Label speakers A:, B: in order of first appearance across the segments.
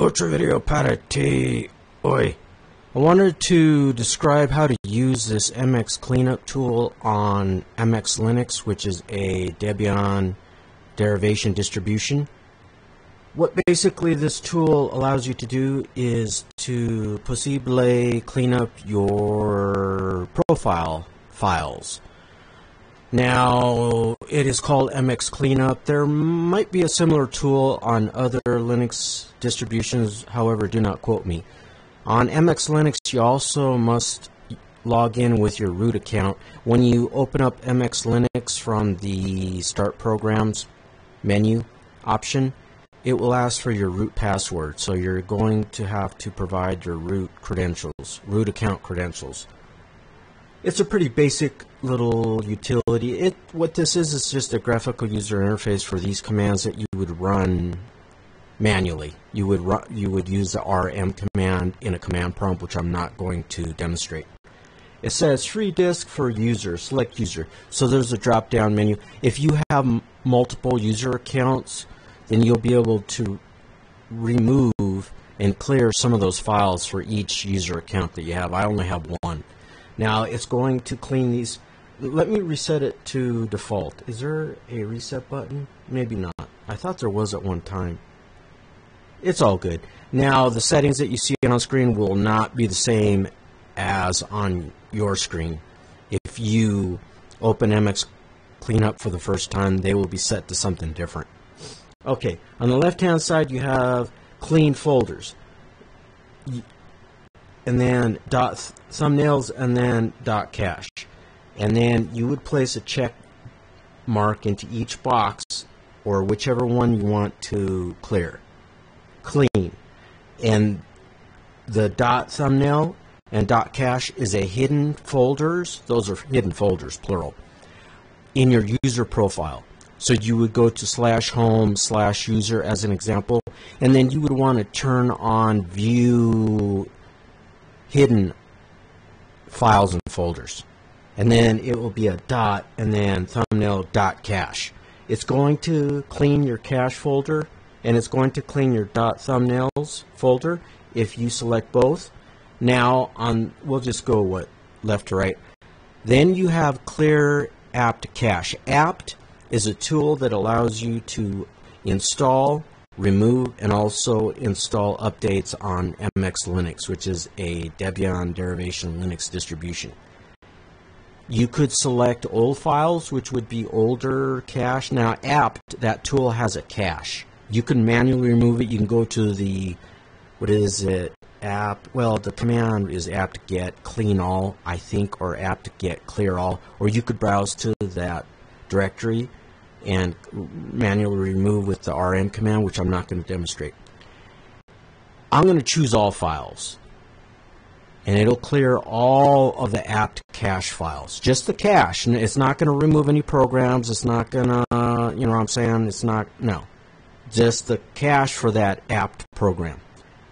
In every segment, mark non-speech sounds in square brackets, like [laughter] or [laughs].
A: Ultra video para ti hoy. I wanted to describe how to use this MX cleanup tool on MX Linux, which is a Debian derivation distribution. What basically this tool allows you to do is to possibly clean up your profile files. Now, it is called MX Cleanup. There might be a similar tool on other Linux distributions, however, do not quote me. On MX Linux, you also must log in with your root account. When you open up MX Linux from the Start Programs menu option, it will ask for your root password. So you're going to have to provide your root credentials, root account credentials. It's a pretty basic little utility. It what this is is just a graphical user interface for these commands that you would run manually. You would run, you would use the rm command in a command prompt, which I'm not going to demonstrate. It says free disk for user, select user. So there's a drop down menu. If you have multiple user accounts, then you'll be able to remove and clear some of those files for each user account that you have. I only have one. Now it's going to clean these. Let me reset it to default. Is there a reset button? Maybe not. I thought there was at one time. It's all good. Now the settings that you see on screen will not be the same as on your screen. If you open MX Cleanup for the first time, they will be set to something different. Okay, on the left hand side you have clean folders and then dot th thumbnails and then dot cache. And then you would place a check mark into each box or whichever one you want to clear. Clean. And the dot thumbnail and dot cache is a hidden folders. Those are hidden folders, plural, in your user profile. So you would go to slash home slash user as an example, and then you would want to turn on view hidden files and folders. And then it will be a dot and then thumbnail dot cache. It's going to clean your cache folder and it's going to clean your dot thumbnails folder if you select both. Now on we'll just go what left to right. Then you have clear apt cache. apt is a tool that allows you to install remove and also install updates on MX Linux, which is a Debian derivation Linux distribution. You could select old files, which would be older cache. Now, apt, that tool has a cache. You can manually remove it. You can go to the, what is it, apt, well, the command is apt get clean all, I think, or apt get clear all, or you could browse to that directory and manually remove with the rm command, which I'm not going to demonstrate. I'm going to choose all files. And it'll clear all of the apt cache files. Just the cache. And it's not going to remove any programs. It's not going to, you know what I'm saying? It's not, no. Just the cache for that apt program.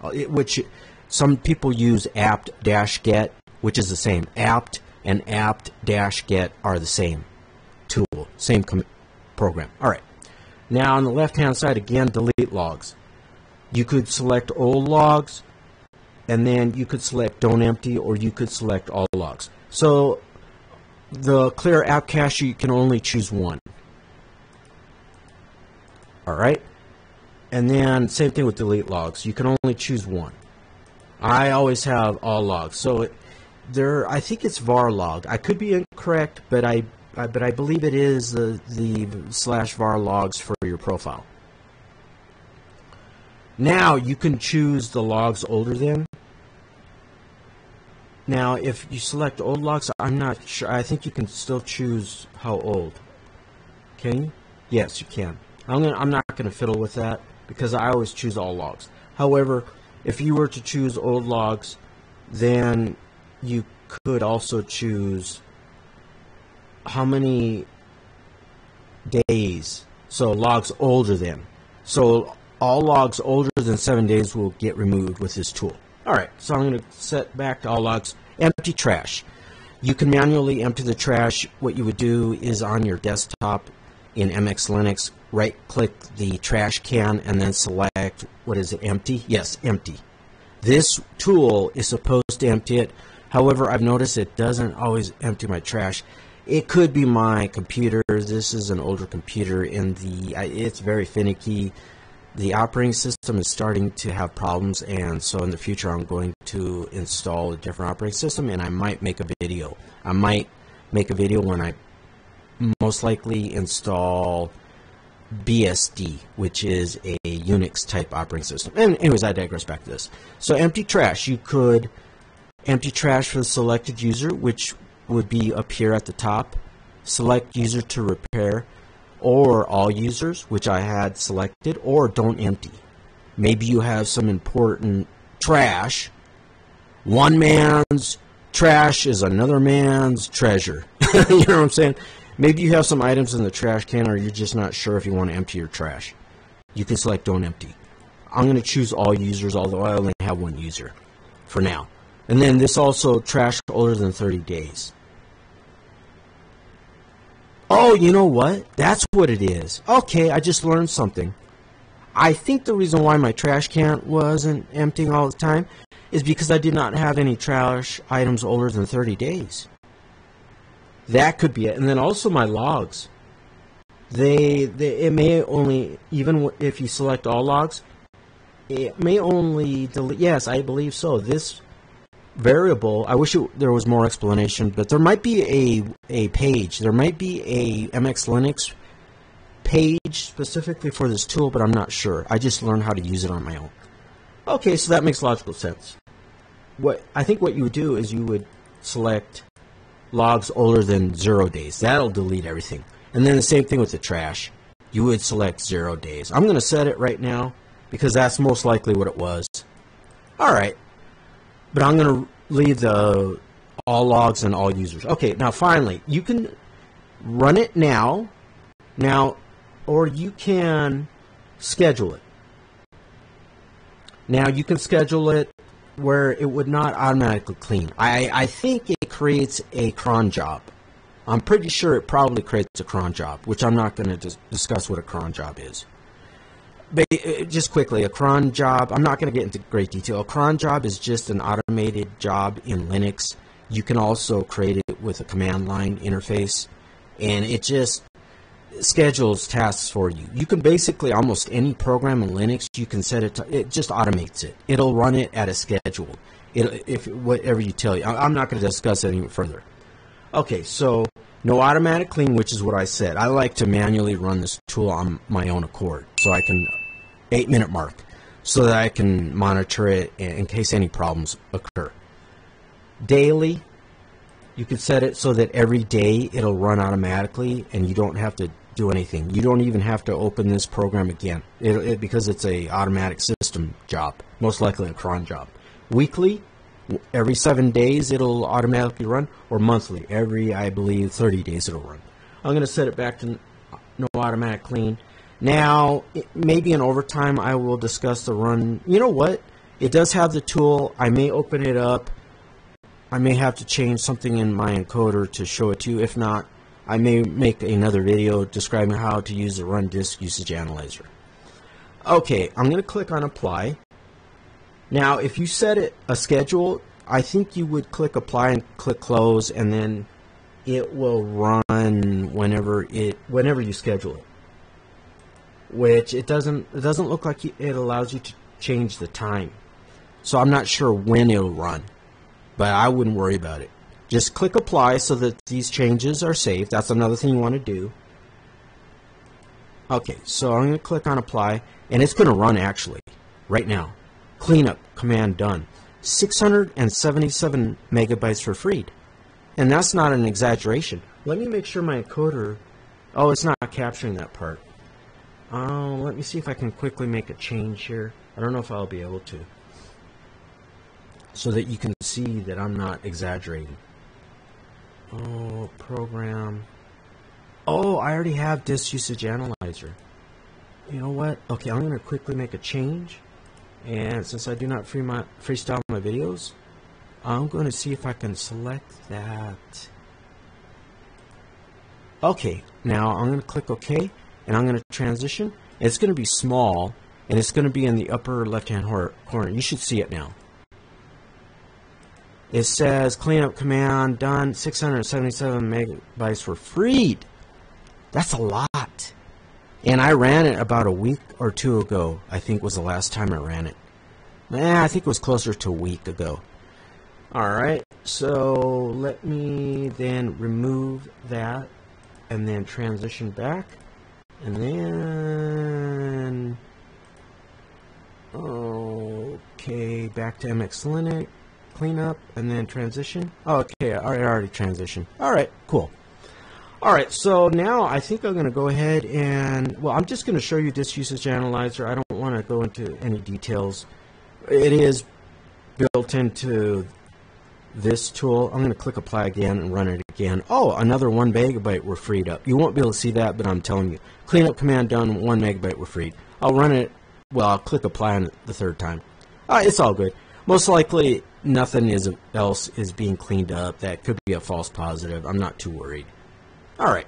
A: Uh, which some people use apt-get, which is the same. apt and apt-get are the same tool, same program. All right. Now on the left-hand side, again, delete logs. You could select all logs, and then you could select don't empty, or you could select all logs. So the clear apt cache, you can only choose one. All right. And then same thing with delete logs. You can only choose one. I always have all logs. So it, there, I think it's var log. I could be incorrect, but I uh, but I believe it is the, the slash var logs for your profile. Now you can choose the logs older than. Now, if you select old logs, I'm not sure. I think you can still choose how old. Can you? Yes, you can. I'm, gonna, I'm not going to fiddle with that because I always choose all logs. However, if you were to choose old logs, then you could also choose how many days. So logs older than. So all logs older than seven days will get removed with this tool. All right, so I'm going to set back to all logs. Empty trash. You can manually empty the trash. What you would do is on your desktop in MX Linux, right click the trash can and then select, what is it, empty? Yes, empty. This tool is supposed to empty it. However, I've noticed it doesn't always empty my trash. It could be my computer. This is an older computer and the it's very finicky. The operating system is starting to have problems and so in the future I'm going to install a different operating system and I might make a video. I might make a video when I most likely install BSD, which is a Unix type operating system. And anyways, I digress back to this. So empty trash, you could empty trash for the selected user, which would be up here at the top. Select user to repair, or all users, which I had selected, or don't empty. Maybe you have some important trash. One man's trash is another man's treasure. [laughs] you know what I'm saying? Maybe you have some items in the trash can or you're just not sure if you want to empty your trash. You can select don't empty. I'm going to choose all users, although I only have one user for now. And then this also trash older than 30 days. Oh, you know what? That's what it is. Okay, I just learned something. I think the reason why my trash can wasn't emptying all the time is because I did not have any trash items older than 30 days. That could be it. And then also my logs. They, they it may only even if you select all logs, it may only delete. Yes, I believe so. This variable. I wish it, there was more explanation, but there might be a a page. There might be a MX Linux page specifically for this tool, but I'm not sure. I just learned how to use it on my own. Okay, so that makes logical sense. What I think what you would do is you would select logs older than zero days. That'll delete everything. And then the same thing with the trash. You would select zero days. I'm going to set it right now because that's most likely what it was. All right. But I'm going to leave the all logs and all users. Okay, now finally, you can run it now. Now, or you can schedule it. Now, you can schedule it where it would not automatically clean. I, I think it creates a cron job. I'm pretty sure it probably creates a cron job, which I'm not going to dis discuss what a cron job is. Uh, just quickly, a cron job, I'm not going to get into great detail. A cron job is just an automated job in Linux. You can also create it with a command line interface, and it just schedules tasks for you. You can basically almost any program in Linux you can set it to it just automates it. It'll run it at a schedule. It if whatever you tell you. I'm not going to discuss it any further. Okay, so no automatic clean, which is what I said. I like to manually run this tool on my own accord, so I can eight minute mark, so that I can monitor it in case any problems occur. Daily, you can set it so that every day it'll run automatically, and you don't have to do anything. You don't even have to open this program again it, it, because it's a automatic system job, most likely a cron job. Weekly, every seven days it'll automatically run, or monthly, every I believe 30 days it'll run. I'm going to set it back to no automatic clean. Now, maybe in overtime I will discuss the run. You know what? It does have the tool. I may open it up. I may have to change something in my encoder to show it to you. If not, I may make another video describing how to use the Run Disk Usage Analyzer. Okay, I'm going to click on Apply. Now, if you set it a schedule, I think you would click Apply and click Close, and then it will run whenever it whenever you schedule it. Which it doesn't it doesn't look like it allows you to change the time. So I'm not sure when it'll run, but I wouldn't worry about it. Just click apply so that these changes are saved. That's another thing you want to do. Okay, so I'm going to click on apply, and it's going to run actually right now. Cleanup command done. 677 megabytes for freed. And that's not an exaggeration. Let me make sure my encoder... Oh, it's not capturing that part. Oh, let me see if I can quickly make a change here. I don't know if I'll be able to. So that you can see that I'm not exaggerating. Oh, program. Oh, I already have disk usage analyzer. You know what? Okay, I'm going to quickly make a change. And since I do not free my, freestyle my videos, I'm going to see if I can select that. Okay, now I'm going to click OK. and I'm going to transition. It's going to be small, and it's going to be in the upper left-hand corner. You should see it now. It says cleanup command done. 677 megabytes were freed. That's a lot. And I ran it about a week or two ago. I think was the last time I ran it. Eh, I think it was closer to a week ago. Alright, so let me then remove that and then transition back. And then... Okay, back to MX Linux, cleanup, and then transition. Okay, I already transitioned. Alright, cool. Alright, so now I think I'm going to go ahead and, well, I'm just going to show you this usage analyzer. I don't want to go into any details. It is built into this tool. I'm going to click apply again and run it again. Oh, another one megabyte were freed up. You won't be able to see that, but I'm telling you. Cleanup command done, one megabyte were freed. I'll run it, well, I'll click apply on it the third time. Uh, it's all good. Most likely, nothing is else is being cleaned up. That could be a false positive. I'm not too worried. All right.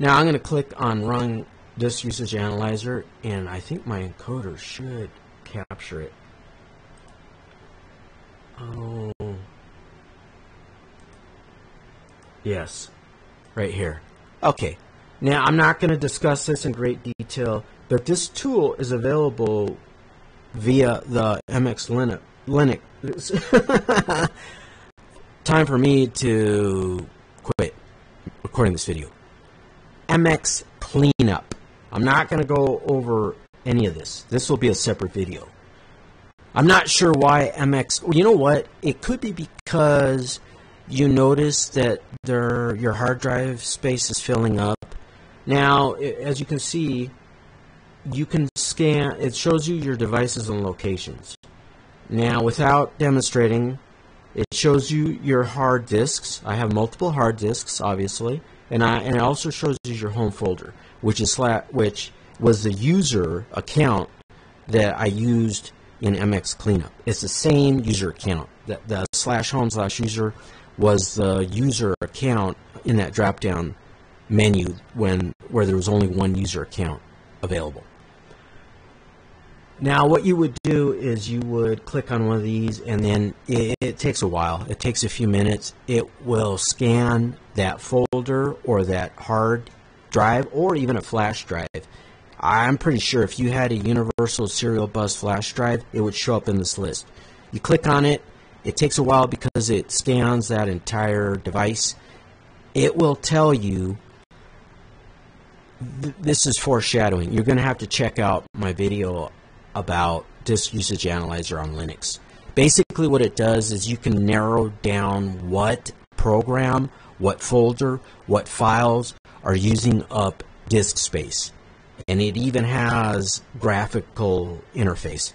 A: Now I'm going to click on run Disk usage analyzer, and I think my encoder should capture it. Oh. Yes. Right here. Okay. Now, I'm not going to discuss this in great detail, but this tool is available via the MX Linux. Linux. [laughs] Time for me to quit recording this video. MX Cleanup. I'm not going to go over any of this. This will be a separate video. I'm not sure why MX. You know what? It could be because you notice that there, your hard drive space is filling up. Now, as you can see, you can scan. It shows you your devices and locations. Now, without demonstrating, it shows you your hard disks. I have multiple hard disks, obviously, and I and it also shows you your home folder, which is which was the user account that I used in MX Cleanup. It's the same user account. The, the slash home slash user was the user account in that drop down menu when where there was only one user account available. Now, what you would do is you would click on one of these, and then it, it, takes a while. It takes a few minutes. It will scan that folder or that hard drive or even a flash drive I'm pretty sure if you had a universal serial bus flash drive, it would show up in this list. You click on it, it takes a while because it scans that entire device. It will tell you th this is foreshadowing. You're going to have to check out my video about disk usage analyzer on Linux. Basically what it does is you can narrow down what program, what folder, what files are using up disk space. And it even has graphical interface.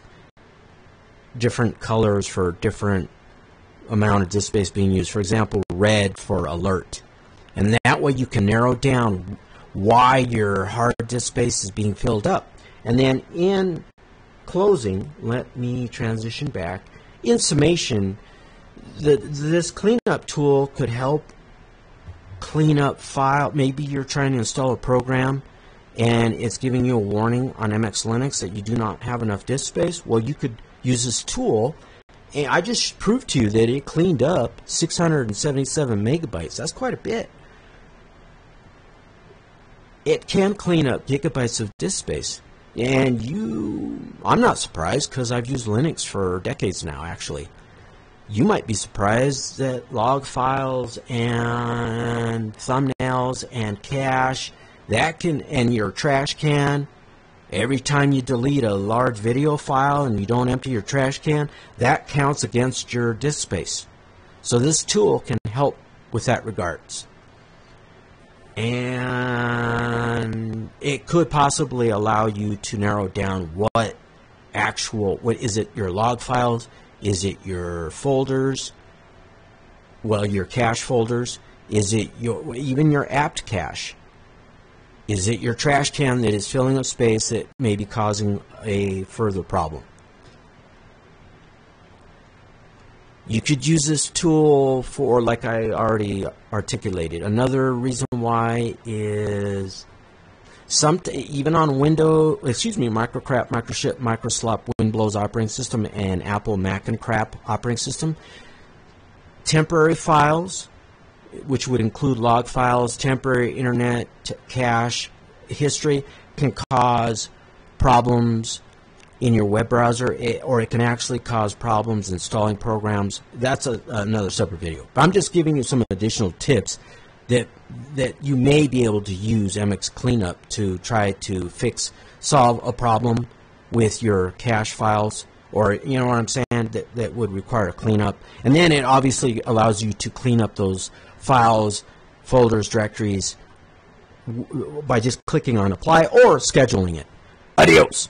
A: Different colors for different amount of disk space being used. For example red for alert. And that way you can narrow down why your hard disk space is being filled up. And then in closing let me transition back in summation the, this cleanup tool could help clean up file maybe you're trying to install a program and it's giving you a warning on MX Linux that you do not have enough disk space, well, you could use this tool. And I just proved to you that it cleaned up 677 megabytes. That's quite a bit. It can clean up gigabytes of disk space. And you, I'm not surprised because I've used Linux for decades now, actually. You might be surprised that log files and thumbnails and cache that can, and your trash can, every time you delete a large video file and you don't empty your trash can, that counts against your disk space. So this tool can help with that regards. And it could possibly allow you to narrow down what actual, what is it, your log files? Is it your folders? Well, your cache folders? Is it your, even your apt cache? Is it your trash can that is filling up space that may be causing a further problem? You could use this tool for, like I already articulated. Another reason why is even on Windows, excuse me, Microcrap, Microchip, Microslop, Windows operating system, and Apple Mac and Crap operating system. Temporary files, which would include log files, temporary internet cache history, can cause problems in your web browser, eh, or it can actually cause problems installing programs. That's a, another separate video. But I'm just giving you some additional tips that that you may be able to use MX Cleanup to try to fix, solve a problem with your cache files, or you know what I'm saying, that, that would require a cleanup. And then it obviously allows you to clean up those files, folders, directories by just clicking on apply or scheduling it. Adios.